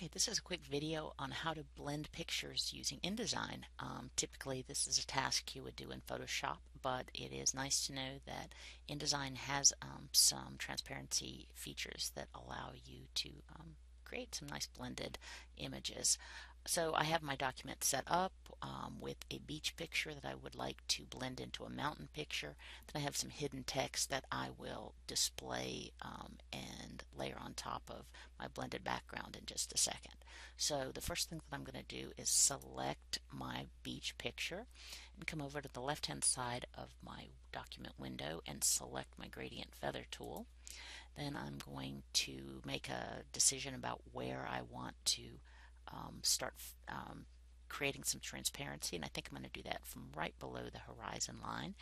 Okay, this is a quick video on how to blend pictures using InDesign. Um, typically this is a task you would do in Photoshop, but it is nice to know that InDesign has um, some transparency features that allow you to um, create some nice blended images. So I have my document set up um, with a beach picture that I would like to blend into a mountain picture. Then I have some hidden text that I will display um, and layer on top of my blended background in just a second. So the first thing that I'm going to do is select my beach picture and come over to the left hand side of my document window and select my gradient feather tool. Then I'm going to make a decision about where I want to um, start um, creating some transparency and I think I'm going to do that from right below the horizon line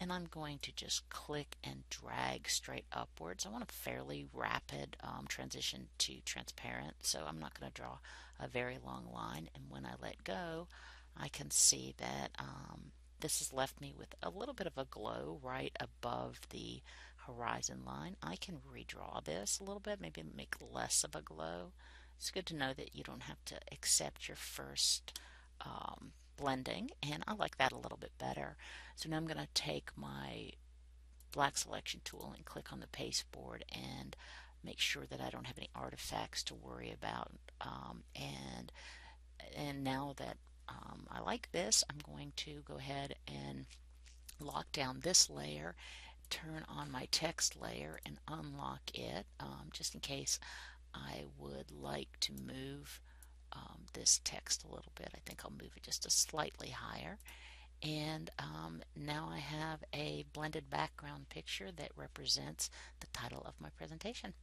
and I'm going to just click and drag straight upwards. I want a fairly rapid um, transition to transparent so I'm not going to draw a very long line and when I let go I can see that um, this has left me with a little bit of a glow right above the horizon line. I can redraw this a little bit, maybe make less of a glow. It's good to know that you don't have to accept your first um, blending, and I like that a little bit better. So now I'm going to take my black selection tool and click on the pasteboard and make sure that I don't have any artifacts to worry about. Um, and and now that um, I like this, I'm going to go ahead and lock down this layer, turn on my text layer and unlock it um, just in case I would like to move um, this text a little bit. I think I'll move it just a slightly higher. And um, now I have a blended background picture that represents the title of my presentation.